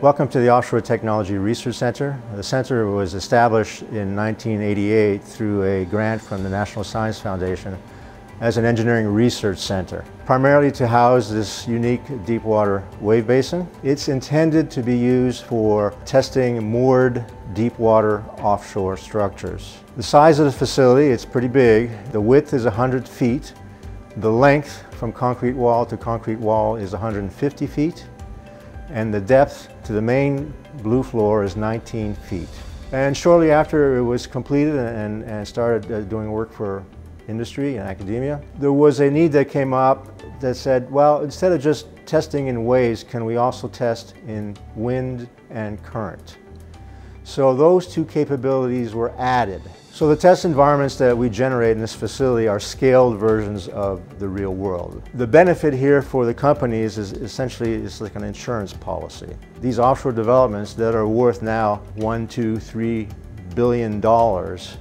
Welcome to the Offshore Technology Research Center. The center was established in 1988 through a grant from the National Science Foundation as an engineering research center, primarily to house this unique deep water wave basin. It's intended to be used for testing moored deep water offshore structures. The size of the facility, it's pretty big. The width is 100 feet. The length from concrete wall to concrete wall is 150 feet and the depth to the main blue floor is 19 feet. And shortly after it was completed and, and started uh, doing work for industry and academia, there was a need that came up that said, well, instead of just testing in waves, can we also test in wind and current? So those two capabilities were added. So the test environments that we generate in this facility are scaled versions of the real world. The benefit here for the companies is essentially it's like an insurance policy. These offshore developments that are worth now one, two, three billion dollars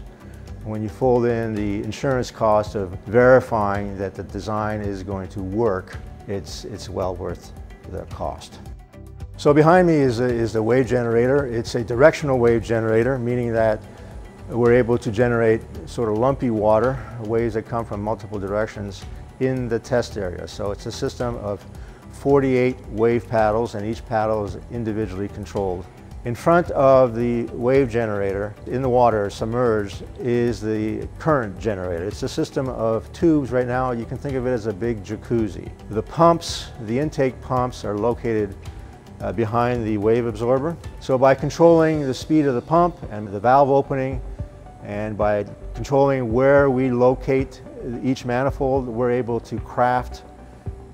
when you fold in the insurance cost of verifying that the design is going to work, it's, it's well worth the cost. So behind me is a, is a wave generator. It's a directional wave generator, meaning that we're able to generate sort of lumpy water, waves that come from multiple directions in the test area. So it's a system of 48 wave paddles and each paddle is individually controlled. In front of the wave generator, in the water, submerged, is the current generator. It's a system of tubes right now. You can think of it as a big jacuzzi. The pumps, the intake pumps are located uh, behind the wave absorber. So by controlling the speed of the pump and the valve opening and by controlling where we locate each manifold, we're able to craft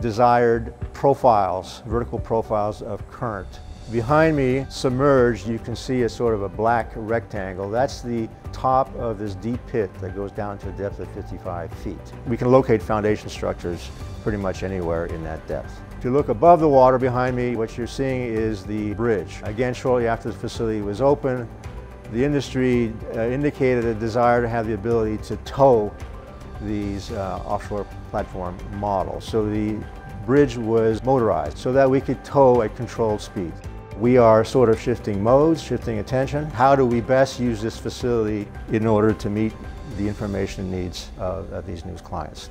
desired profiles, vertical profiles of current. Behind me, submerged, you can see a sort of a black rectangle. That's the top of this deep pit that goes down to a depth of 55 feet. We can locate foundation structures pretty much anywhere in that depth. If you look above the water behind me, what you're seeing is the bridge. Again, shortly after the facility was open, the industry uh, indicated a desire to have the ability to tow these uh, offshore platform models. So the bridge was motorized so that we could tow at controlled speed. We are sort of shifting modes, shifting attention. How do we best use this facility in order to meet the information needs of, of these new clients?